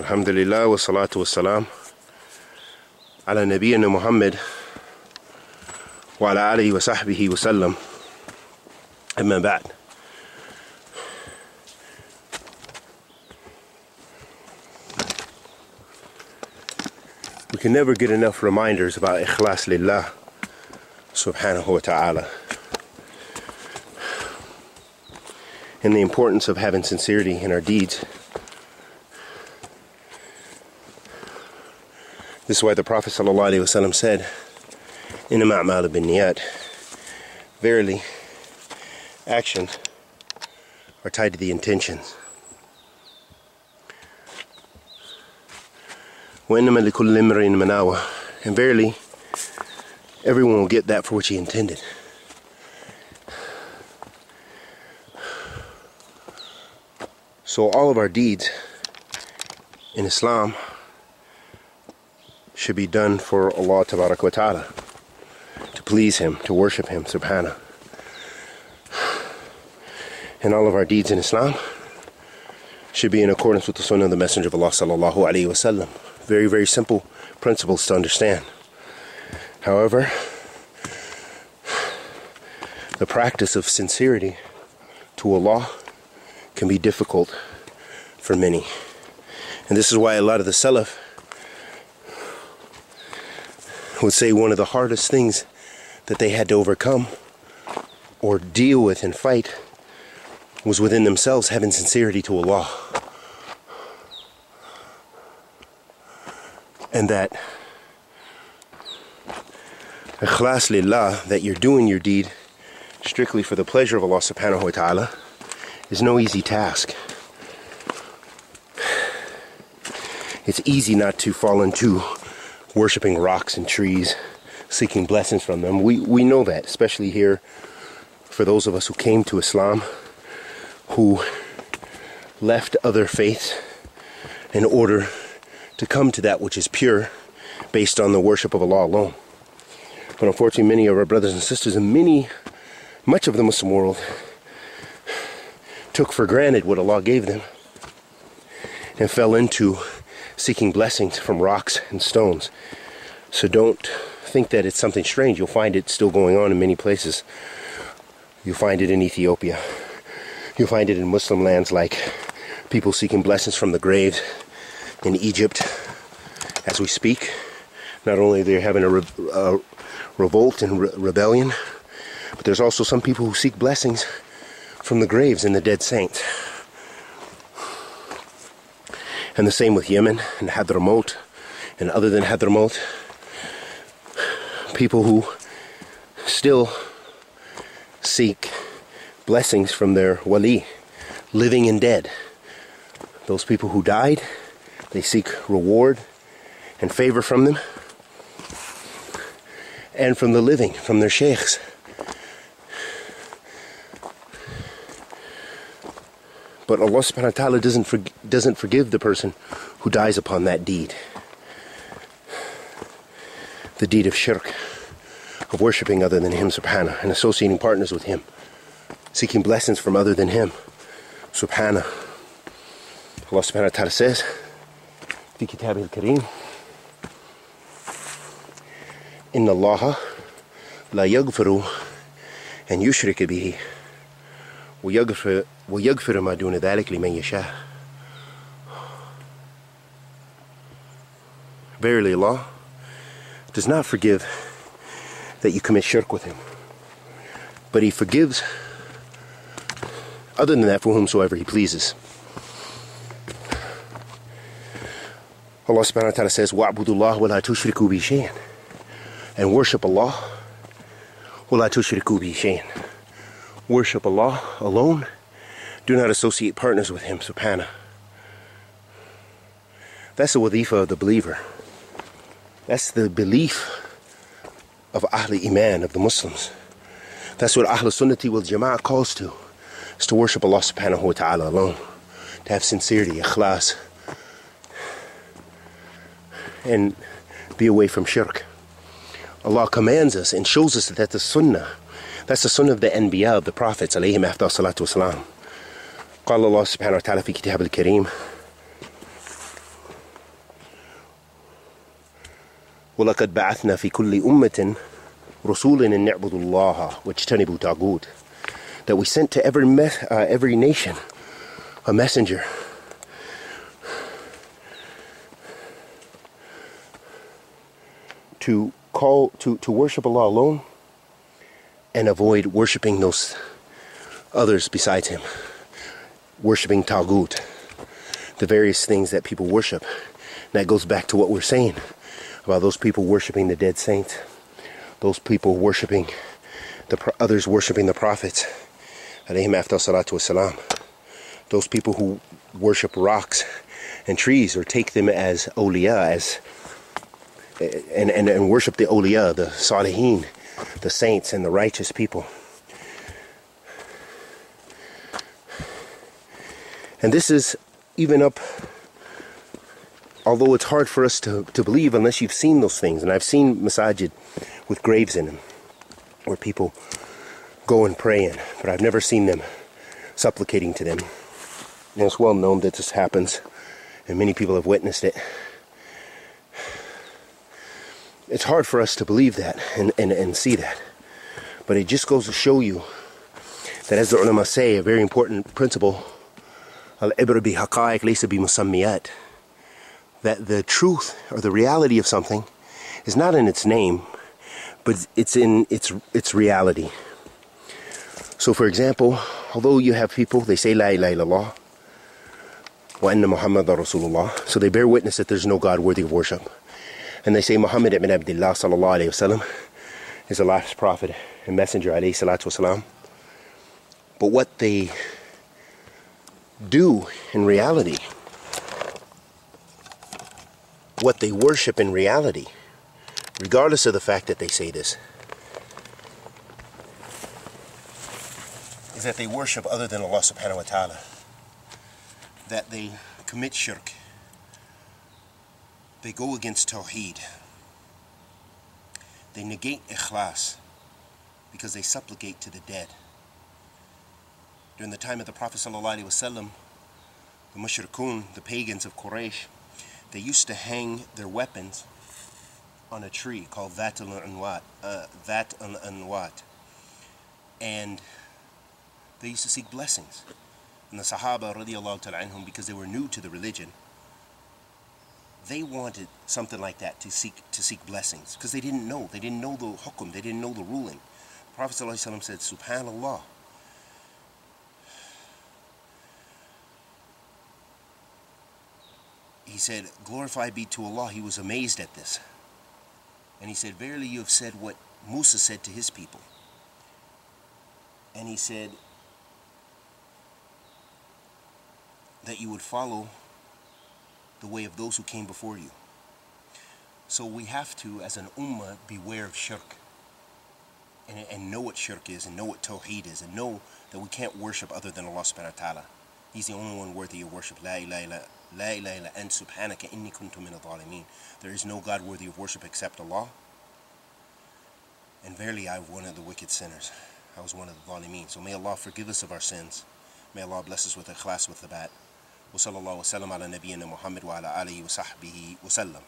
الحمد لله والصلاة والسلام على نبينا محمد وعلى آله وصحبه وسلم أما بعد We can never get enough reminders about ikhlas lillah subhanahu wa ta'ala and the importance of having sincerity in our deeds. This is why the Prophet ﷺ said, Inama a'mal bin niyat. Verily, actions are tied to the intentions. And verily, everyone will get that for which he intended. So all of our deeds in Islam should be done for Allah Ta'ala. To please Him, to worship Him, subhanahu. And all of our deeds in Islam should be in accordance with the Sunnah of the Messenger of Allah Sallallahu Alaihi Wasallam. Very, very simple principles to understand. However, the practice of sincerity to Allah can be difficult for many. And this is why a lot of the Salaf would say one of the hardest things that they had to overcome or deal with and fight was within themselves having sincerity to Allah. And that ikhlas lillah, that you're doing your deed strictly for the pleasure of Allah subhanahu wa ta'ala, is no easy task. It's easy not to fall into worshiping rocks and trees, seeking blessings from them. We, we know that, especially here for those of us who came to Islam, who left other faiths in order to come to that which is pure based on the worship of Allah alone. But unfortunately, many of our brothers and sisters and many, much of the Muslim world took for granted what Allah gave them and fell into seeking blessings from rocks and stones. So don't think that it's something strange. You'll find it still going on in many places. You'll find it in Ethiopia. You'll find it in Muslim lands like people seeking blessings from the graves in Egypt as we speak. Not only they're having a, re- a revolt and re- rebellion, but there's also some people who seek blessings from the graves in the dead saints. And the same with Yemen and Hadramaut and other than Hadramaut. People who still seek blessings from their wali, living and dead. Those people who died, they seek reward and favor from them. And from the living, from their sheikhs. But Allah subhanahu wa ta'ala doesn't, for, doesn't forgive the person who dies upon that deed. The deed of shirk, of worshipping other than Him subhanahu, and associating partners with Him, seeking blessings from other than Him subhanahu. Allah subhanahu wa ta'ala says, في كتابه الكريم إن الله لا يغفر أن يشرك به ويغفر ويغفر ما دون ذلك لمن يشاء Verily Allah does not forgive that you commit shirk with him. But he forgives other than that for whomsoever he pleases. Allah subhanahu wa ta'ala says, وَاعْبُدُوا اللَّهَ وَلَا تُشْرِكُوا بِهِ شَيْئًا And worship Allah وَلَا تُشْرِكُوا بِهِ شَيْئًا Worship Allah alone. do not associate partners with Him, subhanahu. That's the wadifa of the believer. That's the belief of Ahl Iman, of the Muslims. That's what Ahl Sunnati wal Jama'ah calls to. Is to worship Allah subhanahu wa ta'ala alone. To have sincerity, ikhlas. And be away from shirk. Allah commands us and shows us that that's the sunnah. That's the sunnah of the Anbiya, of the Prophets, alayhim after salatu wasalam. قال الله سبحانه وتعالى في كتابه الكريم ولقد بعثنا في كل أمة رسولا أن نعبد الله واجتنبوا تاغوت that we sent to every uh, every nation a messenger to call to, to worship Allah alone and avoid worshiping those others besides him worshiping taghut the various things that people worship. And that goes back to what we're saying about those people worshiping the dead saints those people worshiping the others worshiping the prophets. Alayhim after salatu wasalam those people who worship rocks and trees or take them as awliya as and, and, and worship the awliya, the salihin, the saints and the righteous people. And this is even up, although it's hard for us to, to believe unless you've seen those things. And I've seen masajid with graves in them where people go and pray in, but I've never seen them supplicating to them. And it's well known that this happens, and many people have witnessed it it's hard for us to believe that and, and, and see that. But it just goes to show you that as the ulama say, a very important principle, that the truth or the reality of something is not in its name, but it's in its its reality. So for example, although you have people, they say La ilaha illallah, wa anna Muhammad Rasulullah, so they bear witness that there's no God worthy of worship and they say Muhammad ibn Abdullah sallallahu alayhi wasallam is the last prophet and messenger alayhi salatu wasalam. But what they do in reality, what they worship in reality, regardless of the fact that they say this, is that they worship other than Allah subhanahu wa ta'ala. That they commit shirk they go against Tawheed. They negate Ikhlas because they supplicate to the dead. During the time of the Prophet ﷺ, the mushrikun, the pagans of Quraysh, they used to hang their weapons on a tree called Dhat al-Anwat, uh, Dhat al-Anwat. And they used to seek blessings. And the Sahaba, radiallahu because they were new to the religion, they wanted something like that to seek to seek blessings because they didn't know. They didn't know the hukum. They didn't know the ruling. The Prophet ﷺ said, Subhanallah. He said, Glorified be to Allah. He was amazed at this. And he said, Verily you have said what Musa said to his people. And he said that you would follow the way of those who came before you. So we have to, as an ummah, beware of shirk. And, and know what shirk is, and know what tawheed is, and know that we can't worship other than Allah subhanahu wa ta'ala. He's the only one worthy of worship. La ilaha illa, there is no God worthy of worship except Allah. And verily I was one of the wicked sinners. I was one of the zalimeen. So may Allah forgive us of our sins. May Allah bless us with ikhlas with the bat. وصلى الله وسلم على نبينا محمد وعلى آله وصحبه وسلم